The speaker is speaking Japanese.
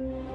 you